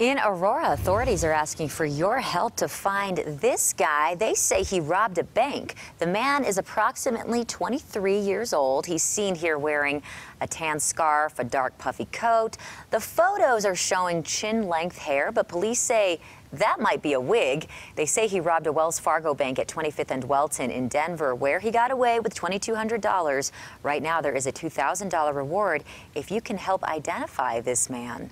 In Aurora, authorities are asking for your help to find this guy. They say he robbed a bank. The man is approximately 23 years old. He's seen here wearing a tan scarf, a dark puffy coat. The photos are showing chin length hair, but police say that might be a wig. They say he robbed a Wells Fargo bank at 25th and Welton in Denver, where he got away with $2,200. Right now, there is a $2,000 reward if you can help identify this man.